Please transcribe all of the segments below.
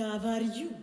Cavario.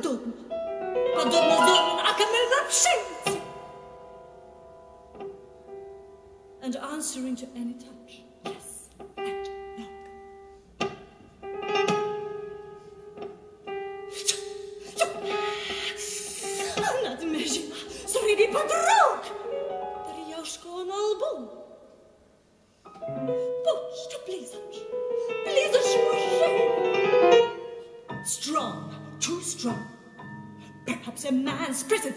Подобно. Подобно сделано окаменелой пшенице. And answering to any touch. Yes and no. Надмежена среди подруг. Деревяшка на лбу. Пусть близок, близок мужчина. Strong, too strong. Perhaps a man's prison.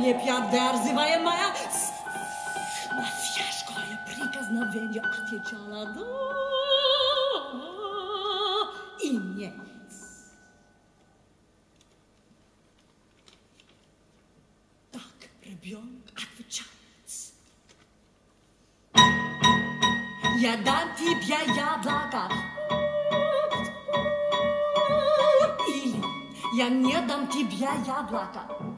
mnie piadar, zywaj moja na fiaszko je prikaz na venja, a dječala do i Njemac. Tak ребенок отвечает. Я дам тебе яблоко, или я не дам тебе яблоко.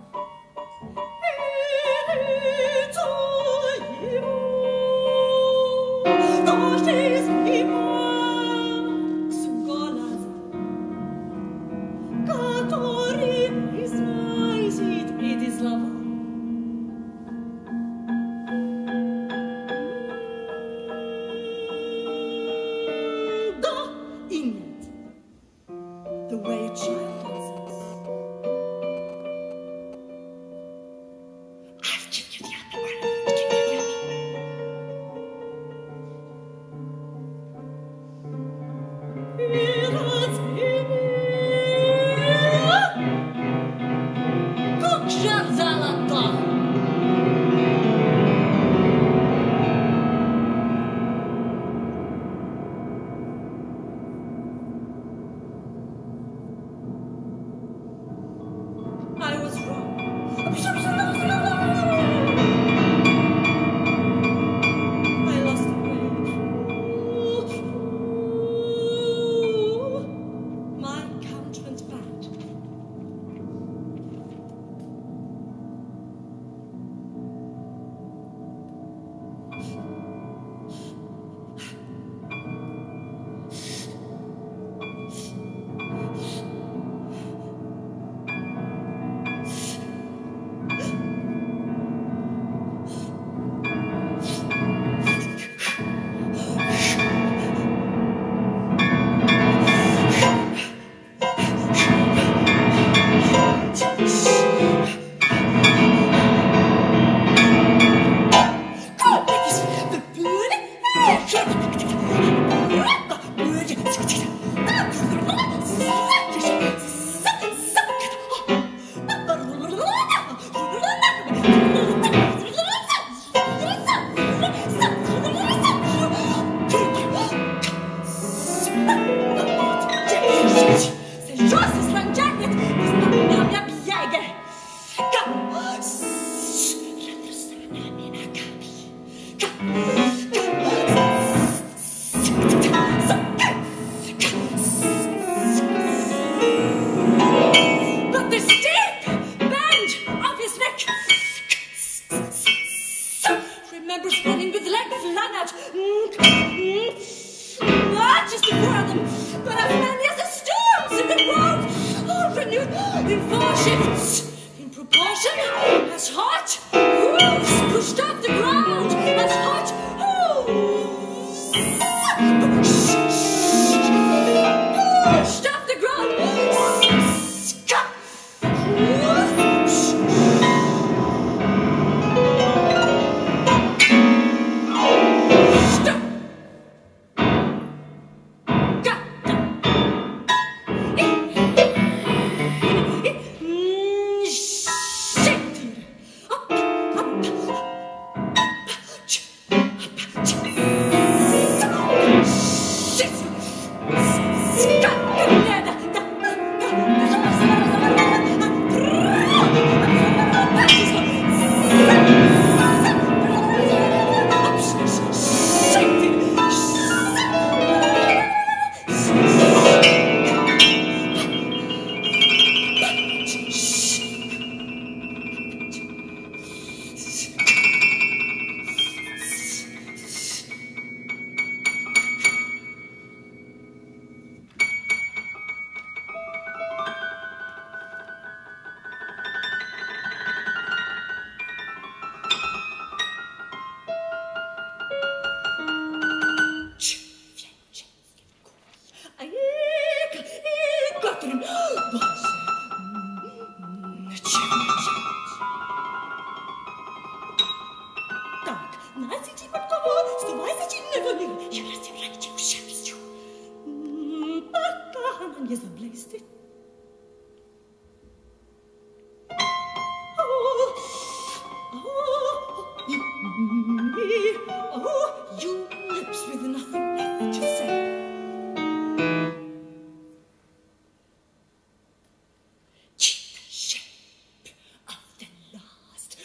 Russian? That's hot! Who's pushed off the ground? That's hot!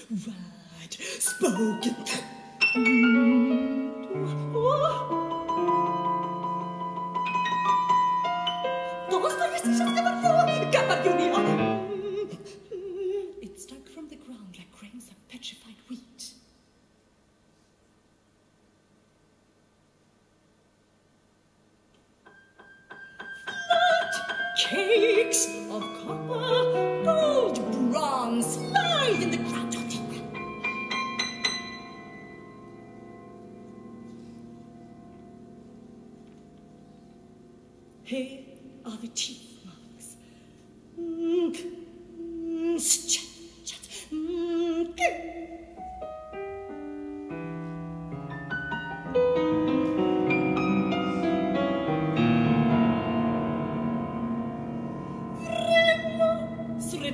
right spoken. Dostoevsky mm. just never thought, Gabba It stuck from the ground like grains of petrified wheat. cakes of copper, gold, bronze, lie in the ground.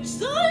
So.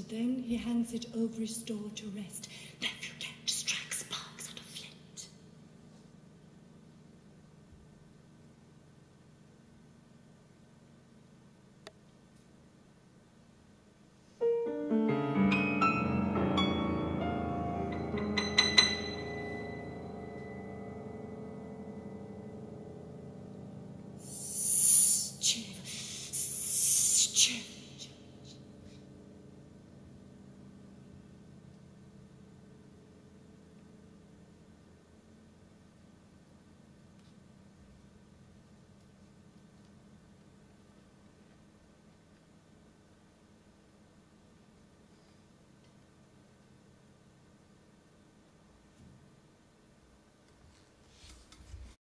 then he hands it over his door to rest.